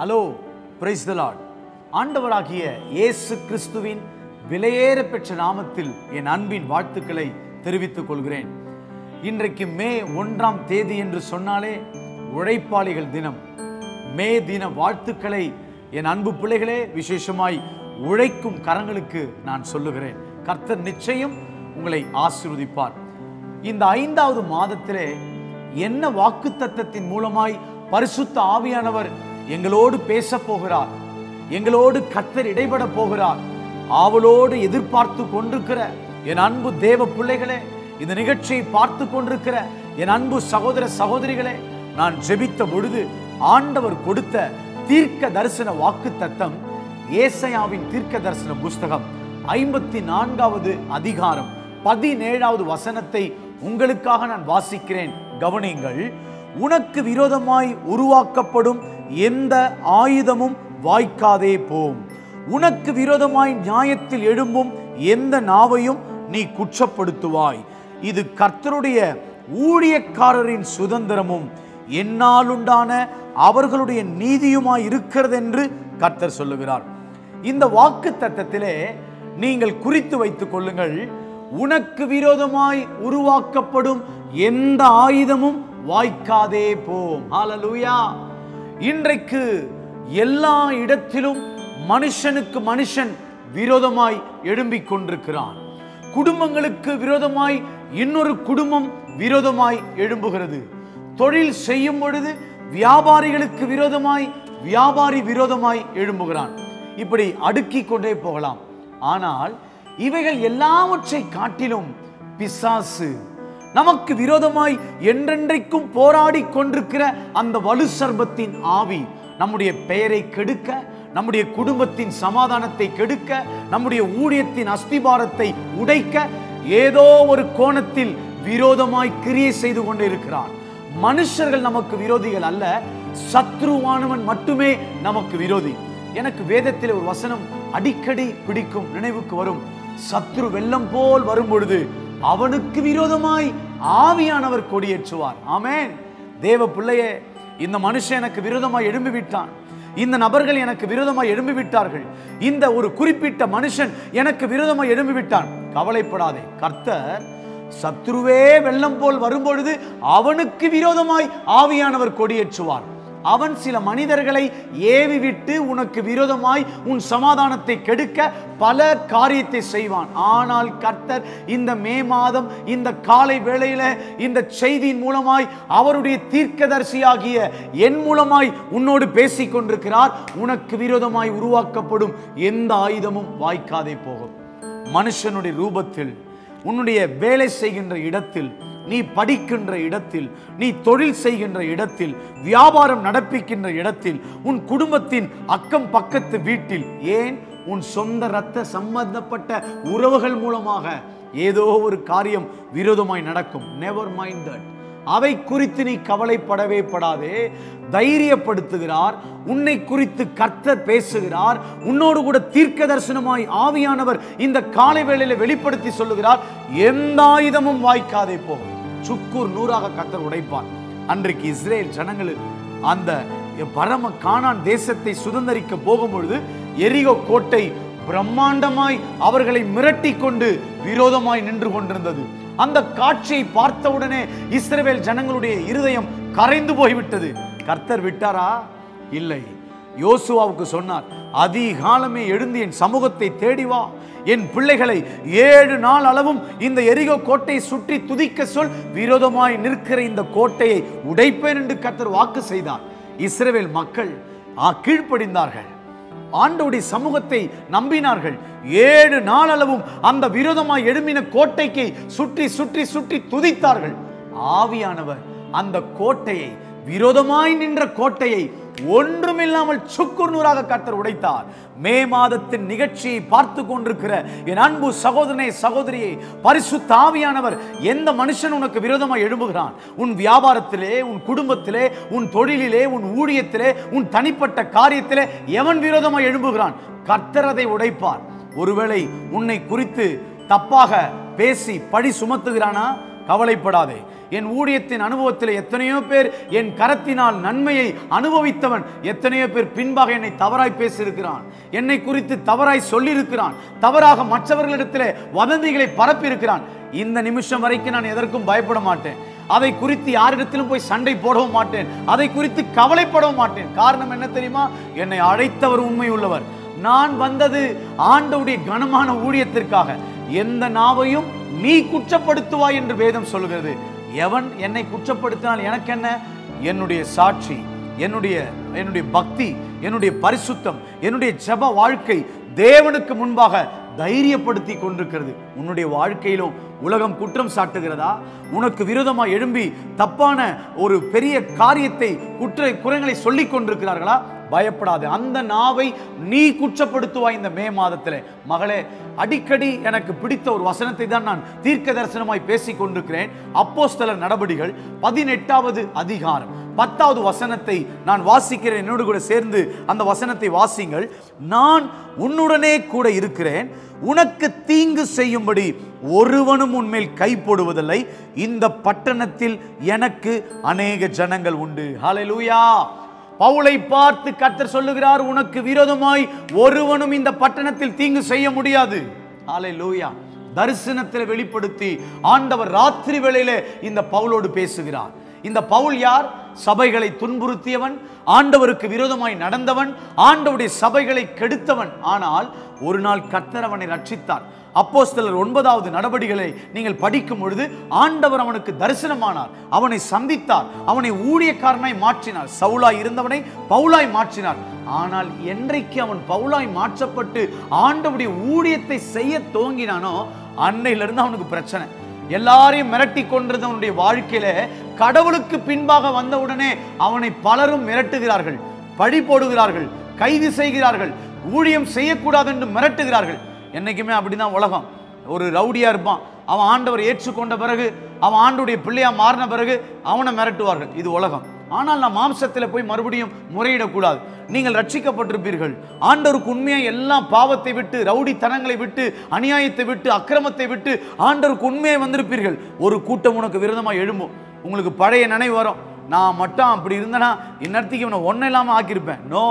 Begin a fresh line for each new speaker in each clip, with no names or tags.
Hello praise the Lord ஆண்டவராகிய இயேசு கிறிஸ்துவின் விலையேற பெற்ற நாமத்தில் என் அன்பின் வாழ்த்துக்களை தெரிவித்துக் கொள்கிறேன். இன்றைக்கு மே ஒன்றாம் தேதி என்று சொன்னாலே உழைப்பாளிகள் தினம். மே தின வாழ்த்துக்களை என் அன்பு பிள்ளைகளே விசேஷமாய் உழைக்கும் கரங்களுக்கு நான் சொல்லுகிறேன். கர்த்தர் நிச்சயம் உங்களை ஆசிர்வதிப்பார். இந்த ஐந்தாவது மாதத்திலே என்ன வாக்கு தத்தத்தின் மூலமாய் பரிசுத்த ஆவியானவர் எங்களோடு பேச போகிறார். எங்களோடு கத்தர் இடைபட போகிறார். ஆவலோடு எதிர்பார்த்து கொண்டிருக்கிற என் அன்பு தேவ பிள்ளைகளே இந்த நிகழ்ச்சியை பார்த்து கொண்டிருக்கிற என் அன்பு சகோதர சகோதரிகளே நான் ஜெபித்த பொழுது ஆண்டவர் கொடுத்த தீர்க்க தரிசன வாக்கு தத்தம் ஏசையாவின் தீர்க்க தரிசன புஸ்தகம் ஐம்பத்தி நான்காவது அதிகாரம் பதினேழாவது வசனத்தை உங்களுக்காக நான் வாசிக்கிறேன். கவனியுங்கள் உனக்கு விரோதமாய் உருவாக்கப்படும் எந்த ஆயுதமும் வாய்க்காதே போம். உனக்கு விரோதமாய் நியாயத்தில் எழும்பும் எந்த நாவையும் நீ குற்றப்படுத்துவாய். இது கர்த்தருடைய ஊழியக்காரரின் சுதந்திரமும். என்னாலுண்டான அவர்களுடைய நீதியுமாய் இருக்கிறது என்று கர்த்தர் சொல்லுகிறார். இந்த வாக்கு தத்தத்திலே நீங்கள் குறித்து வைத்துக் கொள்ளுங்கள். உனக்கு விரோதமாய் உருவாக்கப்படும் எந்த ஆயுதமும் வாய்க்காதே போம் ஹாலலூயா இன்றைக்கு எல்லா இடத்திலும் மனுஷனுக்கு மனுஷன் விரோதமாய் எழும்பிக் கொண்டிருக்கிறான். குடும்பங்களுக்கு விரோதமாய் இன்னொரு குடும்பம் விரோதமாய் எழும்புகிறது. தொழில் செய்யும் பொழுது வியாபாரிகளுக்கு விரோதமாய் வியாபாரி விரோதமாய் எழும்புகிறான். இப்படி அடுக்கி கொண்டே போகலாம். ஆனால் இவைகள் எல்லாவற்றை காட்டிலும் பிசாசு நமக்கு விரோதமாய் என்றென்றைக்கும் போராடி கொண்டிருக்கிற அந்த வலு சர்பத்தின் ஆவி நம்முடைய பெயரை கெடுக்க நம்முடைய குடும்பத்தின் சமாதானத்தை கெடுக்க நம்முடைய ஊழியத்தின் அஸ்திபாரத்தை உடைக்க ஏதோ ஒரு கோணத்தில் விரோதமாய் கிரியை செய்து கொண்டிருக்கிறான் மனுஷர்கள் நமக்கு விரோதிகள் அல்ல சத்ருவானவன் மட்டுமே நமக்கு விரோதி. எனக்கு வேதத்தில் ஒரு வசனம் அடிக்கடி பிடிக்கும் நினைவுக்கு வரும். சத்ரு வெள்ளம் போல் வரும் பொழுது அவனுக்கு விரோதமாய் ஆவியானவர் கொடியேற்றுவார். ஆமேன். தேவ பிள்ளையே இந்த மனுஷன் எனக்கு விரோதமாய் எழும்பி விட்டான் இந்த நபர்கள் எனக்கு விரோதமாய் எழும்பி விட்டார்கள் இந்த ஒரு குறிப்பிட்ட மனுஷன் எனக்கு விரோதமாய் எழும்பி விட்டான் கவலைப்படாதே. கர்த்தர் சத்ருவே வெள்ளம் போல் வரும்பொழுது அவனுக்கு விரோதமாய் ஆவியானவர் கொடியேற்றுவார். அவன் சில மனிதர்களை ஏவி விட்டு உனக்கு விரோதமாய் உன் சமாதானத்தை கெடுக்க பல காரியத்தை செய்வான். ஆனால் கர்த்தர் இந்த மே மாதம் இந்த காலை வேளையில இந்த செய்தியின் மூலமாய் அவருடைய தீர்க்கதரிசியாகிய என் மூலமாய் உன்னோடு பேசிக் கொண்டிருக்கிறார். உனக்கு விரோதமாய் உருவாக்கப்படும் எந்த ஆயுதமும் வாய்க்காதே போகும். மனுஷனுடைய ரூபத்தில் உன்னுடைய வேலை செய்கின்ற இடத்தில் நீ படிக்கின்ற இடத்தில் நீ தொழில் செய்கின்ற இடத்தில் வியாபாரம் நடப்பிக்கின்ற இடத்தில் உன் குடும்பத்தின் அக்கம் பக்கத்து வீட்டில் ஏன்? உன் சொந்த ரத்த சம்பந்தப்பட்ட உறவுகள் மூலமாக ஏதோ ஒரு காரியம் விரோதமாய் நடக்கும். நெவர் மைண்ட் தட் அவை குறித்து நீ கவலைப்படவே படாதே. தைரியப்படுத்துகிறார். உன்னை குறித்து கர்த்தர் பேசுகிறார். உன்னோடு கூட தீர்க்க தரிசனமாய் ஆவியானவர் இந்த காலை வேளையில் வெளிப்படுத்தி சொல்லுகிறார். எந்த ஆயுதமும் வாய்க்காதே போகும் சுக்கூர் நூறாக கர்த்தர் உடைப்பார். அன்றைக்கு இஸ்ரேல் ஜனங்கள் அந்த பரம காணான் தேசத்தை சுதந்தரிக்க போகும்பொழுது எரிகோ கோட்டை பிரம்மாண்டமாய் அவர்களை மிரட்டி கொண்டு விரோதமாய் நின்று கொண்டிருந்தது. அந்த காட்சியை பார்த்தவுடனே இஸ்ரேல் ஜனங்களுடைய இருதயம் கரைந்து போய்விட்டது. கர்த்தர் விட்டாரா? இல்லை. யோசுவாவுக்கு சொன்னார் அதிகாலமே எழுந்து என் சமூகத்தை தேடி வா. என் பிள்ளைகளை ஏழு நாள் அளவும் இந்த எரிகோ கோட்டையை சுற்றி துதிக்க சொல். விரோதமாய் நிற்கிற இந்த கோட்டையை உடைப்பேன் என்று கத்தர் வாக்கு செய்தார். இஸ்ரேல் மக்கள் ஆ, கீழ்ப்படிந்தார்கள். ஆண்டோடைய சமூகத்தை நம்பினார்கள். ஏழு நாள் அளவும் அந்த விரோதமாய் எழுமின கோட்டைக்கு சுற்றி சுற்றி சுற்றி துதித்தார்கள். ஆவியானவர் அந்த கோட்டையை விரோதமாய் நின்ற கோட்டையை ஒன்றுமில்லாமல் சுக்குர் நூறாக கர்த்தர் உடைத்தார். மே மாதத்தின் நிகழ்ச்சியை பார்த்து கொண்டிருக்கிற என் அன்பு சகோதரனே சகோதரியை பரிசு தாவியானவர் எந்த மனுஷன் உனக்கு விரோதமாக எழும்புகிறான்? உன் வியாபாரத்திலே உன் குடும்பத்திலே உன் தொழிலிலே உன் ஊழியத்திலே உன் தனிப்பட்ட காரியத்திலே எவன் விரோதமாக எழும்புகிறான்? கர்த்தர் அதை உடைப்பார். ஒருவேளை உன்னை குறித்து தப்பாக பேசி பழி சுமத்துகிறானா? கவலைப்படாதே. என் ஊழியத்தின் அனுபவத்தில் எத்தனையோ பேர் என் கரத்தினால் நன்மையை அனுபவித்தவன் எத்தனையோ பேர் பின்பாக என்னை தவறாய் பேசியிருக்கிறான். என்னை குறித்து தவறாய் சொல்லியிருக்கிறான். தவறாக மற்றவர்களிடத்தில் வதந்திகளை பரப்பியிருக்கிறான். இந்த நிமிஷம் வரைக்கும் நான் எதற்கும் பயப்பட மாட்டேன். அதை குறித்து யாரிடத்திலும் போய் சண்டை போடவும் மாட்டேன். அதை குறித்து கவலைப்படவும் மாட்டேன். காரணம் என்ன தெரியுமா? என்னை அழைத்தவர் உண்மை உள்ளவர். நான் வந்தது ஆண்டவுடைய கனமான ஊழியத்திற்காக. எந்த நாவையும் நீ குற்றப்படுத்துவாய் என்று வேதம் சொல்கிறது. எவன் என்னை குற்றப்படுத்தினால் எனக்கு என்ன என்னுடைய சாட்சி என்னுடைய என்னுடைய பக்தி என்னுடைய பரிசுத்தம் என்னுடைய ஜப வாழ்க்கை தேவனுக்கு முன்பாக தைரியப்படுத்தி கொண்டிருக்கிறது. உன்னுடைய வாழ்க்கையிலும் உலகம் குற்றம் சாட்டுகிறதா? உனக்கு விரோதமாக எழும்பி தப்பான ஒரு பெரிய காரியத்தை குற்ற குறைகளை சொல்லி கொண்டிருக்கிறார்களா? பயப்படாது. அந்த நாவை நீ குற்றப்படுத்துவாய் இந்த மே மாதத்தில். மகளே அடிக்கடி எனக்கு பிடித்த ஒரு வசனத்தை தான் நான் தீர்க்க தரிசனமாய் பேசிக் கொண்டிருக்கிறேன். அப்போஸ்தலர் நடபடிகள் பதினெட்டாவது அதிகாரம். பத்தாவது வசனத்தை நான் வாசிக்கிறேன். என்னோடு கூட சேர்ந்து அந்த வசனத்தை வாசிங்கள். நான் உன்னுடனே கூட இருக்கிறேன். உனக்கு தீங்கு செய்யும்படி ஒருவனும் உன்மேல் கை போடுவதில்லை. இந்த பட்டணத்தில் எனக்கு அநேக ஜனங்கள் உண்டு. ஹலலூயா பவுலை பார்த்து கத்தர் சொல்லுகிறார் உனக்கு விரோதமாய் ஒருவனும் இந்த பட்டணத்தில் தீங்கு செய்ய முடியாது. ஆலை லூயா தரிசனத்தில் வெளிப்படுத்தி ஆண்டவர் ராத்திரி வேளையில இந்த பவுலோடு பேசுகிறார். இந்த பவுல் யார்? சபைகளை துன்புறுத்தியவன் ஆண்டவருக்கு விரோதமாய் நடந்தவன் ஆண்டவருடைய சபைகளை கெடுத்தவன். ஆனால் ஒரு நாள் கத்தர் அவனை ரட்சித்தார். அப்போஸ்தலர் ஒன்பதாவது நடபடிகளை நீங்கள் படிக்கும் பொழுது ஆண்டவர் அவனுக்கு தரிசனமானார். அவனை சந்தித்தார். அவனை ஊழியக்காரனாய் மாற்றினார். சவுலாய் இருந்தவனை பவுலாய் மாற்றினார். ஆனால் என்றைக்கு அவன் பவுலாய் மாற்றப்பட்டு ஆண்டவுடைய ஊழியத்தை செய்ய துவங்கினானோ அன்னையிலிருந்து அவனுக்கு பிரச்சனை. எல்லாரையும் மிரட்டி கொண்டிருந்த அவனுடைய வாழ்க்கையில கடவுளுக்கு பின்பாக வந்தவுடனே அவனை பலரும் மிரட்டுகிறார்கள். பழி போடுகிறார்கள். கைது செய்கிறார்கள். ஊழியம் செய்யக்கூடாது என்று மிரட்டுகிறார்கள். என்னைக்குமே அப்படிதான் உலகம். ஒரு ரவுடியாக இருப்பான். அவன் ஆண்டவர் ஏற்றுக்கொண்ட பிறகு அவன் ஆண்டுடைய பிள்ளையாக மாறின பிறகு அவனை மிரட்டுவார்கள். இது உலகம். ஆனால் நான் மாம்சத்தில் போய் மறுபடியும் முறையிடக்கூடாது. நீங்கள் ரட்சிக்கப்பட்டிருப்பீர்கள். ஆண்டவருக்கு உண்மையாக எல்லா பாவத்தை விட்டு ரவுடித்தனங்களை விட்டு அநியாயத்தை விட்டு அக்கிரமத்தை விட்டு ஆண்டவருக்கு உண்மையாக வந்திருப்பீர்கள். ஒரு கூட்டம் உனக்கு விரதமாக எழும்பும். உங்களுக்கு பழைய நினைவு வரும். நான் மட்டும் அப்படி இருந்தேனா இந்நேரத்துக்கு இவனை ஒன்றும் இல்லாமல் ஆக்கியிருப்பேன். நோ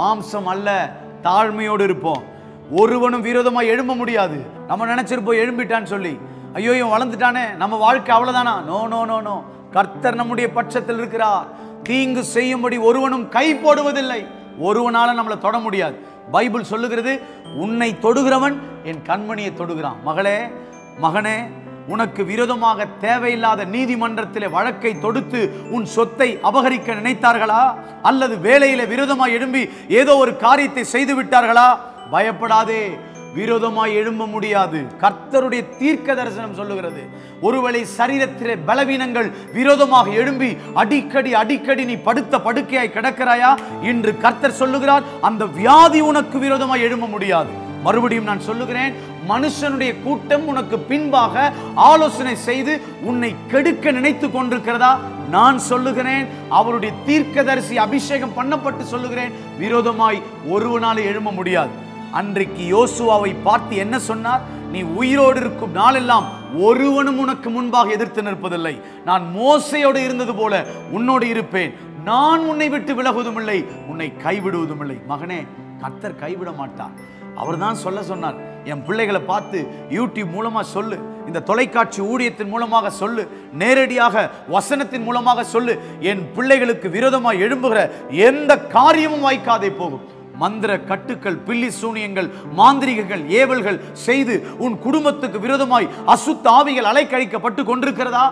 மாம்சம் அல்ல. தாழ்மையோடு இருப்போம். ஒருவனும் விரோதமாக எழும்ப முடியாது. நம்ம நினச்சிருப்போம் எழும்பிட்டான்னு சொல்லி. ஐயோ இவன் வளர்ந்துட்டானே. நம்ம வாழ்க்கை அவ்வளோதானா நோ நோ நோ நோ. கர்த்தர் நம்முடைய பட்சத்தில் இருக்கிறார். தீங்கு செய்யும்படி ஒருவனும் கை போடுவதில்லை. ஒருவனால நம்மளை தொட முடியாது. பைபிள் சொல்லுகிறது உன்னை தொடுகிறவன் என் கண்மணியை தொடுகிறான். மகளே மகனே உனக்கு விரோதமாக தேவையில்லாத நீதிமன்றத்திலே வழக்கை தொடுத்து உன் சொத்தை அபகரிக்க நினைத்தார்களா? அல்லது வேலையில விரோதமாக எழும்பி ஏதோ ஒரு காரியத்தை செய்து விட்டார்களா? பயப்படாதே. விரோதமாய் எழும்ப முடியாது. கர்த்தருடைய தீர்க்க தரிசனம் சொல்லுகிறது. ஒருவேளை சரீரத்திலே பலவீனங்கள் விரோதமாக எழும்பி அடிக்கடி அடிக்கடி நீ படுத்த படுக்கையாய் கிடக்கிறாயா இன்று கர்த்தர் சொல்லுகிறார். அந்த வியாதி உனக்கு விரோதமாய் எழும்ப முடியாது. மறுபடியும் நான் சொல்லுகிறேன் மனுஷனுடைய கூட்டம் உனக்கு பின்பாக ஆலோசனை செய்து உன்னை கெடுக்க நினைத்து கொண்டிருக்கிறதா? நான் சொல்லுகிறேன் அவருடைய தீர்க்கதரிசி அபிஷேகம் பண்ணப்பட்டு சொல்லுகிறேன் விரோதமாய் ஒருவனால எழும்ப முடியாது. அன்றைக்கு யோசுவாவை பார்த்து என்ன சொன்னார்? நீ உயிரோடு இருக்கும் நாளெல்லாம் ஒருவனும் உனக்கு முன்பாக எதிர்த்து நிற்பதில்லை. நான் மோசையோடு இருந்தது போல உன்னோடு இருப்பேன். நான் உன்னை விட்டு விலகுவதும் இல்லை. உன்னை கைவிடுவதும் இல்லை. மகனே கர்த்தர் கைவிட மாட்டார். அவர் தான் சொல்ல சொன்னார். என் பிள்ளைகளை பார்த்து யூடியூப் மூலமாக சொல்லு. இந்த தொலைக்காட்சி ஊழியத்தின் மூலமாக சொல்லு. நேரடியாக வசனத்தின் மூலமாக சொல்லு. என் பிள்ளைகளுக்கு விரோதமாக எழும்புகிற எந்த காரியமும் வாய்க்காதே போகும். மந்திர கட்டுக்கள் பில்லி சூனியங்கள் மாந்திரிகங்கள் ஏவல்கள் செய்து உன் குடும்பத்துக்கு விரோதமாய் அசுத்த ஆவிகள் அலைக்கழிக்கப்பட்டு கொண்டிருக்கிறதா?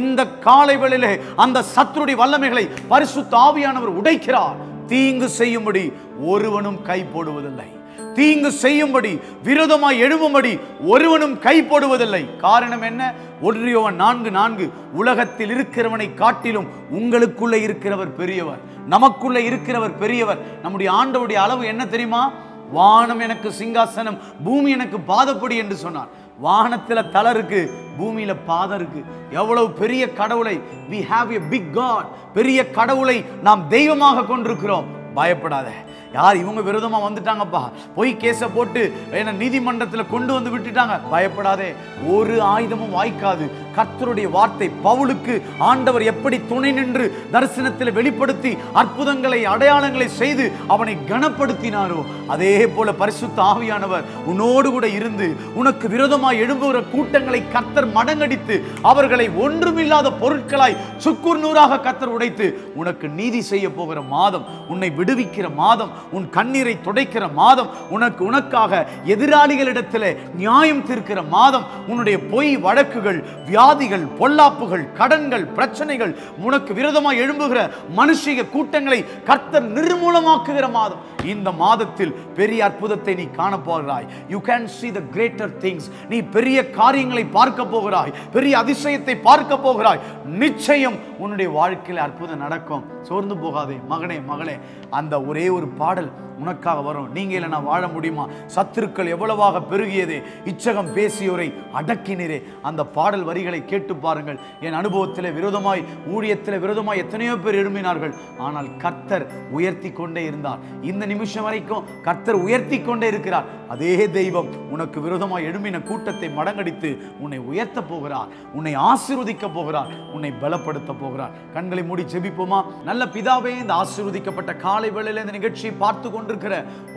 இந்த காலை வேளையிலே அந்த சத்துருடைய வல்லமைகளை பரிசுத்த ஆவியானவர் உடைக்கிறார். தீங்கு செய்யும்படி ஒருவனும் கை போடுவதில்லை. தீங்கு செய்யும்படி விரோதமாய் எழும்பும்படி ஒருவனும் கைப்படுவதில்லை காரணம் என்ன? ஒன்றியவன் நான்கு நான்கு உலகத்தில் இருக்கிறவனை காட்டிலும் உங்களுக்குள்ள இருக்கிறவர் பெரியவர். நமக்குள்ள இருக்கிறவர் பெரியவர். நம்முடைய ஆண்டவுடைய அளவு என்ன தெரியுமா? வானம் எனக்கு சிங்காசனம் பூமி எனக்கு பாதப்படி என்று சொன்னார். வானத்தில் தலை இருக்கு பூமியில பாதம் இருக்கு. எவ்வளவு பெரிய கடவுளை we have a big god பெரிய கடவுளை நாம் தெய்வமாக கொண்டிருக்கிறோம். பயப்படாத. யார் இவங்க விரோதமாக வந்துட்டாங்கப்பா? போய் கேஸை போட்டு என்ன நீதிமன்றத்தில் கொண்டு வந்து விட்டுட்டாங்க. பயப்படாதே. ஒரு ஆயுதமும் வாய்க்காது. கர்த்தருடைய வார்த்தை பவுலுக்கு ஆண்டவர் எப்படி துணை நின்று தரிசனத்தில் வெளிப்படுத்தி அற்புதங்களை அடையாளங்களை செய்து அவனை கனப்படுத்தினாரோ அதே போல பரிசுத்த ஆவியானவர் உன்னோடு கூட இருந்து உனக்கு விரோதமாய் எழும்புகிற கூட்டங்களை கர்த்தர் மடங்கடித்து அவர்களை ஒன்றுமில்லாத பொருட்களாய் சுக்குர் நூறாக கர்த்தர் உடைத்து உனக்கு நீதி செய்ய போகிற மாதம் உன்னை விடுவிக்கிற மாதம் உன் கண்ணீரை துடைக்கிற மாதம் உனக்கு உனக்காக எதிராளிகளிடத்தில் நியாயம் தீர்க்கிற மாதம் உன்னுடைய பொய் வழக்குகள் வியாதிகள் பொல்லாப்புகள் கடன்கள் பிரச்சனைகள் உனக்கு விரோதமாக எழும்புகிற மனுஷிக கூட்டங்களை கர்த்தர் நிர்மூலமாக்குகிற மாதம். இந்த மாதத்தில் பெரிய அற்புதத்தை நீ காணப்போகிறாய். You can see the greater things நீ பெரிய காரியங்களை பார்க்க போகிறாய். பெரிய அதிசயத்தை பார்க்க போகிறாய். நிச்சயம் உன்னுடைய வாழ்க்கையில் அற்புதம் நடக்கும். சோர்ந்து போகாதே. மகனே மகளே அந்த ஒரே ஒரு பா பாடல் உனக்காக வரும். நீங்க இல்லை நான் வாழ முடியுமா? சத்துருக்கள் எவ்வளவாக பெருகியதே. இச்சகம் பேசியோரை அடக்கினரே. அந்த பாடல் வரிகளை கேட்டு பாருங்கள். என் அனுபவத்தில் விரோதமாய் ஊழியத்தில் விரோதமாய் எத்தனையோ பேர் எழும்பினார்கள். ஆனால் கர்த்தர் உயர்த்தி கொண்டே இருந்தார். இந்த நிமிஷம் வரைக்கும் கர்த்தர் உயர்த்தி கொண்டே இருக்கிறார். அதே தெய்வம் உனக்கு விரோதமாய் எழும்பின கூட்டத்தை மடங்கடித்து உன்னை உயர்த்த போகிறார். உன்னை ஆசிர்வதிக்கப் போகிறார். உன்னை பலப்படுத்த போகிறார். கண்களை மூடி ஜெபிப்போமா? நல்ல பிதாவே இந்த ஆசிர்வதிக்கப்பட்ட காலை வேளையில் இந்த நிகழ்ச்சி பார்த்து கொண்டிருக்கிற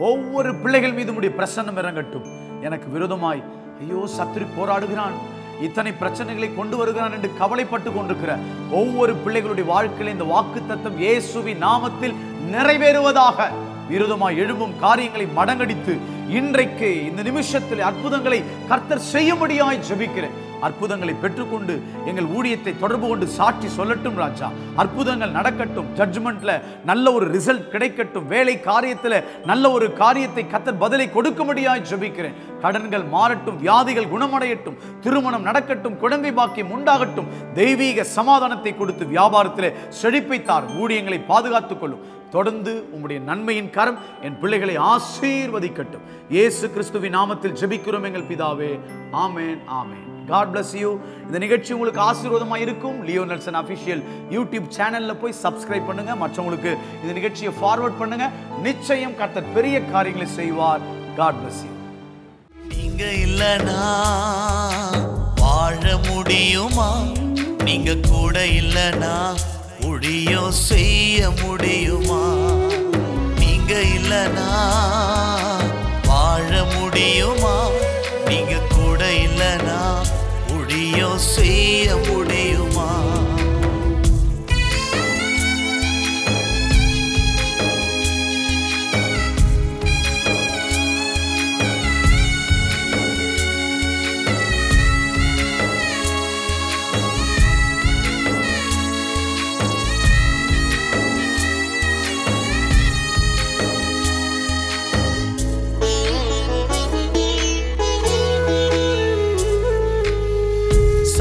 ஒவ்வொரு பிள்ளைகள் மீது உடைய பிரசன்னம் இறங்கட்டும். எனக்கு விரோதமாய் ஐயோ சத்துரு போராடுகிறான். இத்தனை பிரச்சனைகளை கொண்டு வருகிறான் என்று கவலைப்பட்டு கொண்டிருக்கிற ஒவ்வொரு பிள்ளைகளுடைய வாழ்க்கையில இந்த வாக்கு தத்தம் இயேசுவின் நாமத்தில் நிறைவேறுவதாக விரோதமாய் எழும்பும் காரியங்களை மடங்கடித்து இன்றைக்கு இந்த நிமிஷத்தில் அற்புதங்களை கர்த்தர் செய்யும்படியாய் ஜெபிக்கிறேன். அற்புதங்களை பெற்றுக்கொண்டு எங்கள் ஊழியத்தை தொடர்பு கொண்டு சாட்சி சொல்லட்டும் ராஜா. அற்புதங்கள் நடக்கட்டும். ஜட்ஜ்மெண்ட்ல நல்ல ஒரு ரிசல்ட் கிடைக்கட்டும். வேலை காரியத்தில் நல்ல ஒரு காரியத்தை கத்தர் பதிலை கொடுக்கும்படியாய் ஜெபிக்கிறேன். கடன்கள் மாறட்டும். வியாதிகள் குணமடையட்டும். திருமணம் நடக்கட்டும். குழந்தை பாக்கியம் உண்டாகட்டும். தெய்வீக சமாதானத்தை கொடுத்து வியாபாரத்தில் செழிப்பை தார். ஊழியங்களை பாதுகாத்துக் கொள்ளும். தொடர்ந்து உம்முடைய நன்மையின் கரம் என் பிள்ளைகளை ஆசீர்வதிக்கட்டும். இயேசு கிறிஸ்துவின் நாமத்தில் ஜெபிக்கிறோம் எங்கள் பிதாவே. Amen amen. God bless you இந்த நிகழ்ச்சி உங்களுக்கு ஆசீர்வாதமாக இருக்கும். லியோ நெல்சன் அஃபிஷியல் யூடியூப் சேனலில் போய் சப்ஸ்கிரைப் பண்ணுங்கள் மற்றவங்களுக்கு இந்த நிகழ்ச்சியை ஃபார்வர்ட் பண்ணுங்கள் நிச்சயம் கர்த்தர் பெரிய காரியங்களை செய்வார். காட் பிளஸ் யூ
நீங்க இல்லனா வாழ முடியுமா? நீங்க கூட இல்லனா முடியும் செய்ய முடியுமா? நீங்க இல்லனா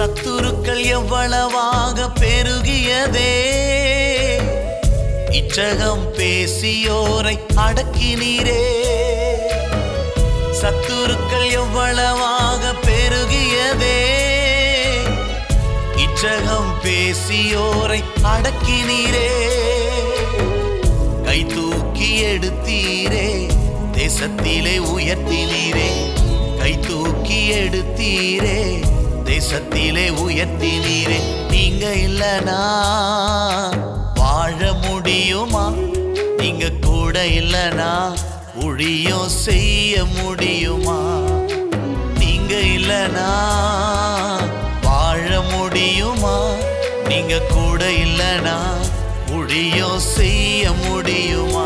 சத்துருக்கள் எவ்வளவாக பெருகியதே. இச்சகம் பேசியோரை அடக்கினீரே. சத்துருக்கள் எவ்வளவாக பெருகியதே. இச்சகம் பேசியோரை அடக்கினீரே. கை தூக்கி எடுத்தீரே தேசத்திலே உயர்த்தினீரே. கை தூக்கி எடுத்தீரே தேசத்திலே உயர்த்தி நீரே. நீங்க இல்லனா வாழ முடியுமா? நீங்க கூட இல்லனா ஒழியும் செய்ய முடியுமா? நீங்க இல்லனா வாழ முடியுமா? நீங்க கூட இல்லனா முடியும் செய்ய முடியுமா?